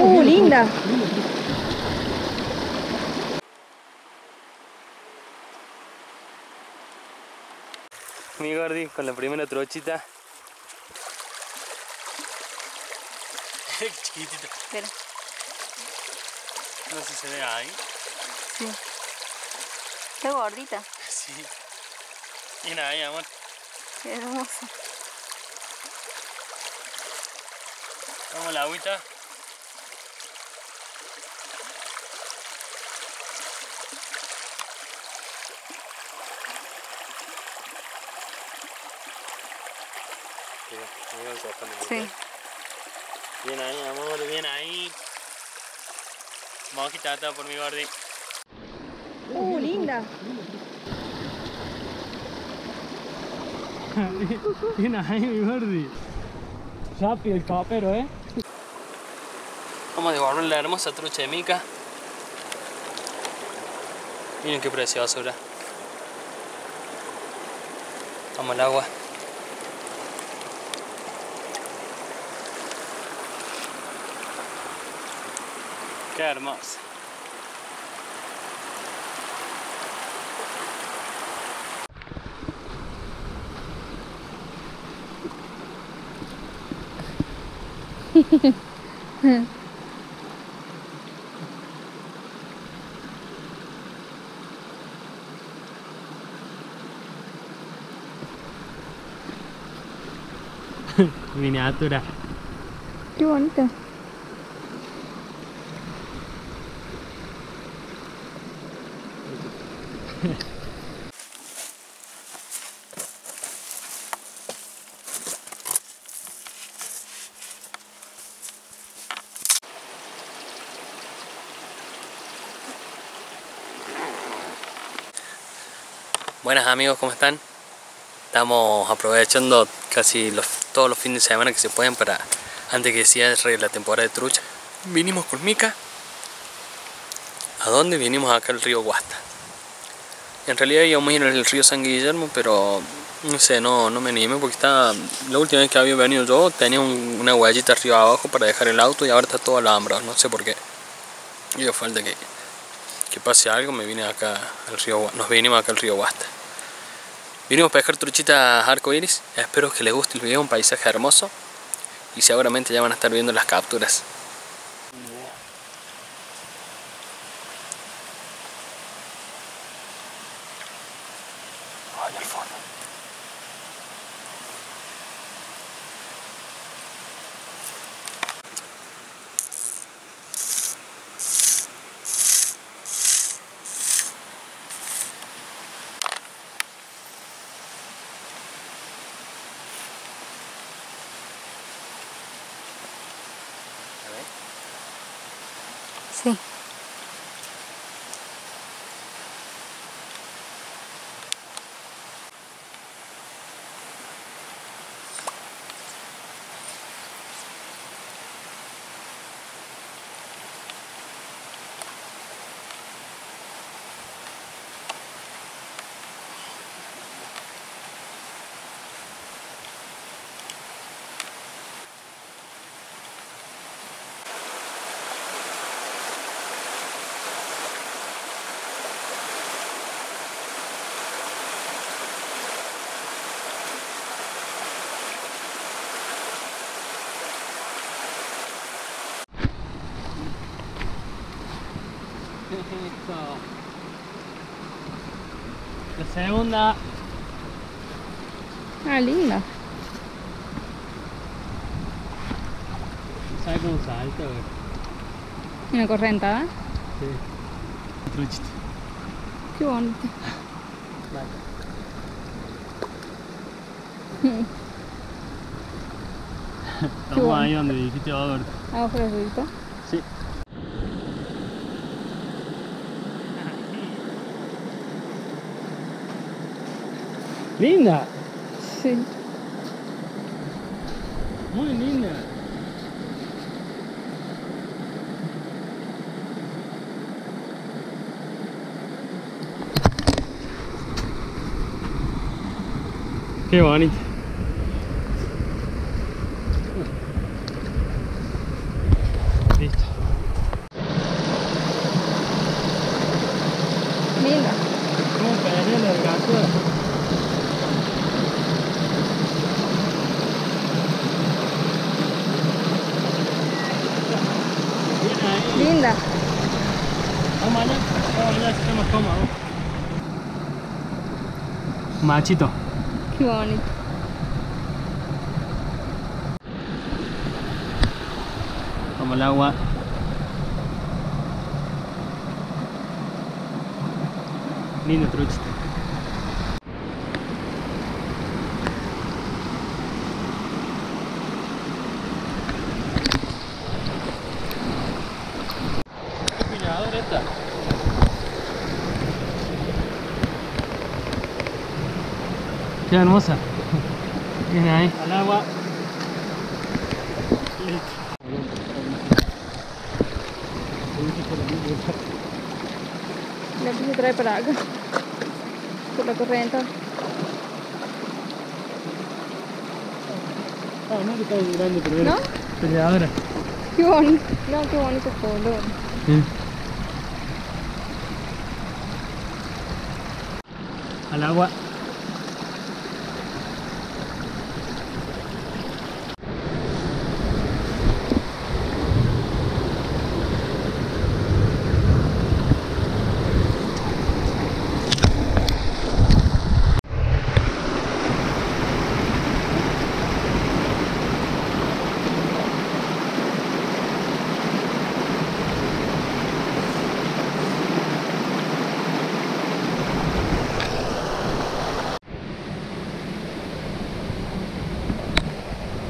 Uh, linda. Mi gordi con la primera trochita. Chiquitita. Espera. No sé si se ve ahí. Sí. Está gordita. Sí. Mira ahí, amor. Qué hermosa. Vamos la agüita. Sí. Bien ahí, amor, bien ahí. Vamos a quitar por mi gordi. Uh, linda. Bien ahí, mi gordi. Rápido el copero, eh. Vamos a devolver la hermosa trucha de mica. Miren qué preciosura. Vamos al agua. Qué hermosa. Miniatura. Qué bonita. Amigos, ¿cómo están? Estamos aprovechando casi los, todos los fines de semana que se pueden para antes que cierre la temporada de trucha. Vinimos con Mica. ¿A dónde? Vinimos acá al río Guasta. En realidad íbamos a ir al río San Guillermo, pero no sé, no, no me animé porque estaba, la última vez que había venido yo tenía un- una huellita arriba abajo para dejar el auto y ahora está todo alambrado, no sé por qué. Y yo falta que, que pase algo, me vine acá al río, nos vinimos acá al río Guasta. Vinimos a pescar truchitas arcoiris. Espero que les guste el video, un paisaje hermoso. Y seguramente ya van a estar viendo las capturas. Sí. Segunda. Ah, linda. ¿Sabes cómo salta, güey? Una correntada. Sí. Truchita. Qué bonita. Estamos bueno. ahí donde dijiste ahora. Abajo del río. Sí. Linda, Sí. muy linda. Qué bonito. Listo. Linda. Vamos allá, vamos allá, si estamos cómodos. Machito. Qué bonito. Vamos al agua. Lindo truchito. Qué piñadora esta. Qué hermosa. Viene ahí. Al agua. La se trae para acá. Por la corriente. Ah, no, que está grande, pero ¿No? peleadora. Qué bonito. No, qué bonito color. Sí. Al agua.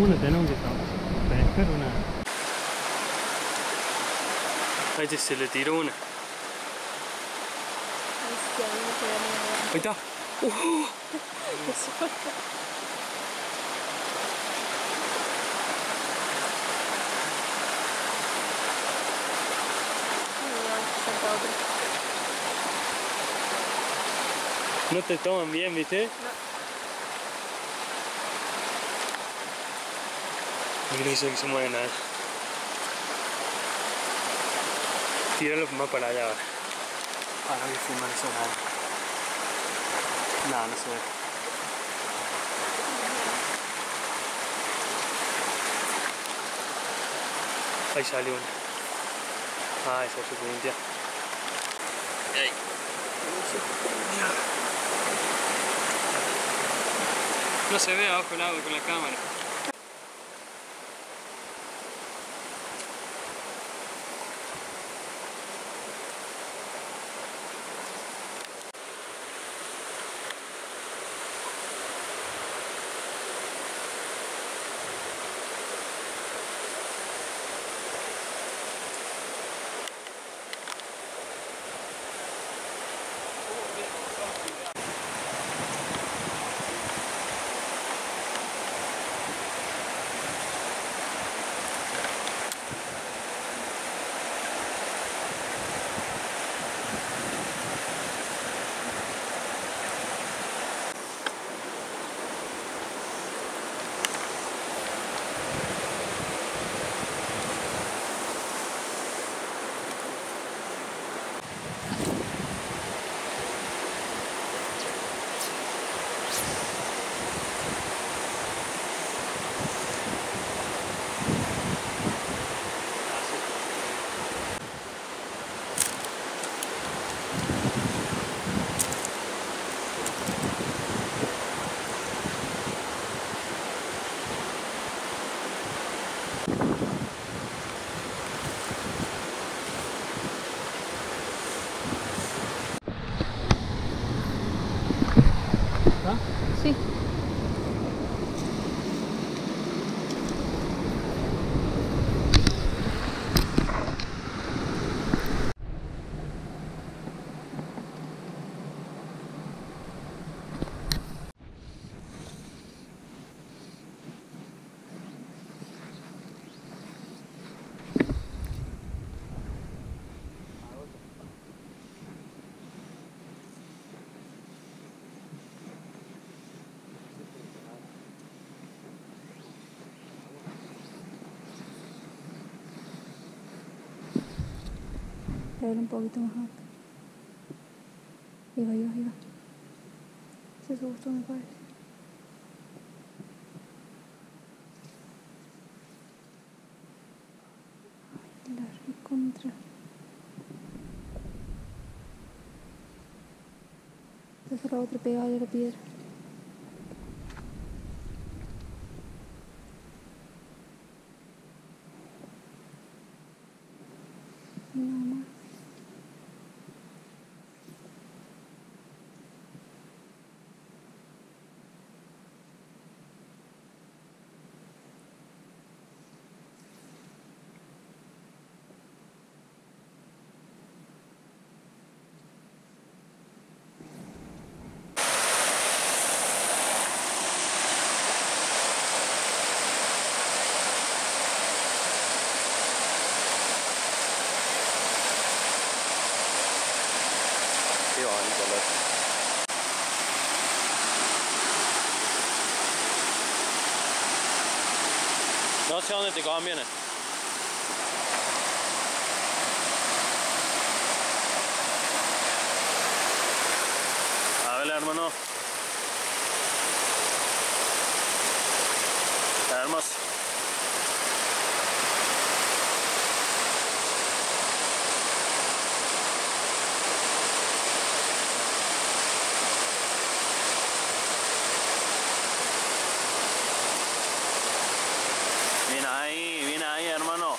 Una tenemos que pescar una. Ahí se le tiró una. Ahí está. Uh. No te toman bien, ¿viste? No quiero que se mueve nada. Tíralo más para allá ahora. Ahora voy a filmar eso nada. No, no se ve. Ahí salió una. Ah, esa es su limpia. Ahí. No se ve abajo el agua con la cámara. Un poquito más alto. Ahí va, ahí va, ahí va. Eso gustó, me parece. Ay, qué largo. Qué contra. Deja la otra pegada a la piedra. Sé dónde te conviene. A ver, hermano. Hermoso. Bien ahí, bien ahí, hermano.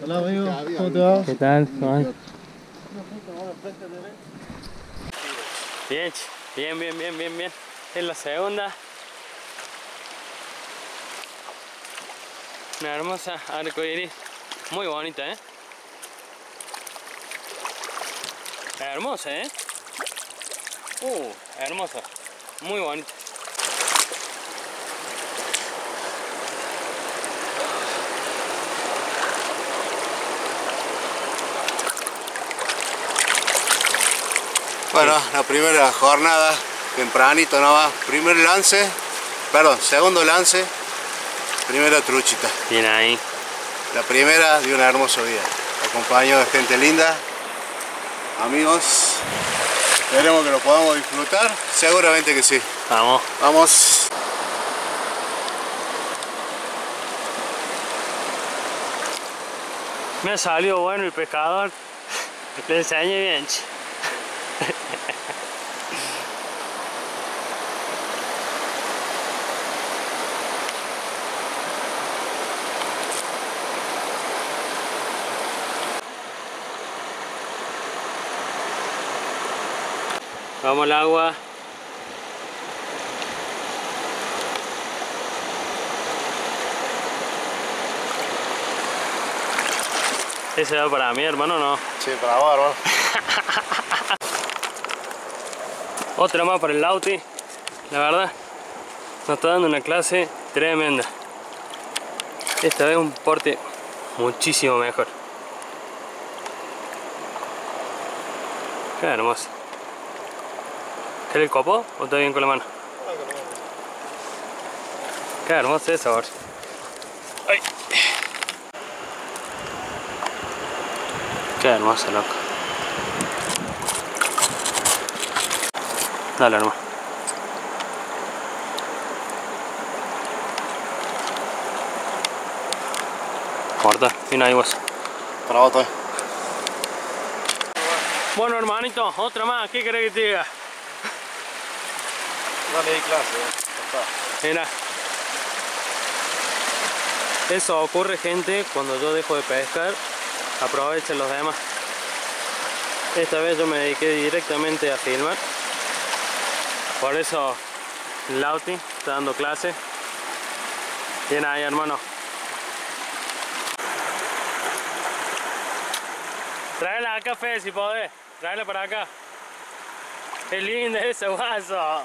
Hola amigo, ¿cómo te va? ¿Qué tal? Bien, ch- bien, bien, bien, bien, bien. Es la segunda. Una hermosa arcoíris. Muy bonita, ¿eh? Hermosa, ¿eh? Uh, hermosa. Muy bonita. Bueno, la primera jornada, tempranito nomás, primer lance, perdón, segundo lance, primera truchita. Bien ahí. La primera de un hermoso día, acompañado de gente linda, amigos, esperemos que lo podamos disfrutar, seguramente que sí. Vamos. Vamos. Me ha salido bueno el pescador. Le enseñé bien. Vamos al agua. Ese va para mí, hermano, no. Sí, para vos, hermano. Otra más para el Lauti. La verdad, nos está dando una clase tremenda. Esta vez un porte muchísimo mejor. Qué hermoso. ¿Quieres el copo o está bien con la mano? Qué hermoso es sabor. Ay. Qué hermoso, loco. Dale, hermano. Corta, bien ahí vos. Para vos. Bueno, hermanito, otra más. ¿Qué querés que te diga? No le di clase, eh. Mira. Eso ocurre, gente, cuando yo dejo de pescar. Aprovechen los demás. Esta vez yo me dediqué directamente a filmar. Por eso Lauti está dando clase. Bien ahí, hermano. Tráela acá, Fe, si podés. Tráela para acá. Qué lindo ese vaso.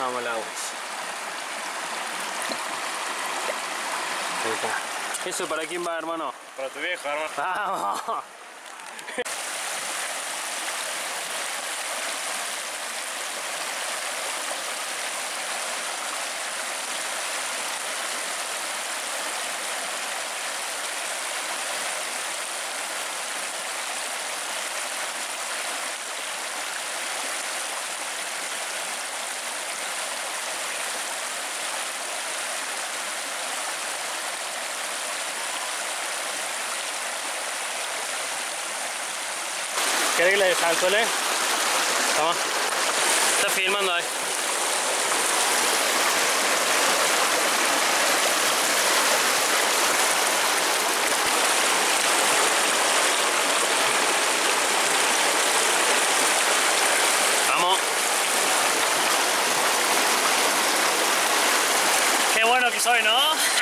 Vamos al agua. Ahí está. ¿Eso para quién va, hermano? Para tu viejo, hermano. ¡Vamos! ¿Querés que le desaltole? Toma. Está filmando ahí. Vamos. Qué bueno que soy, ¿no?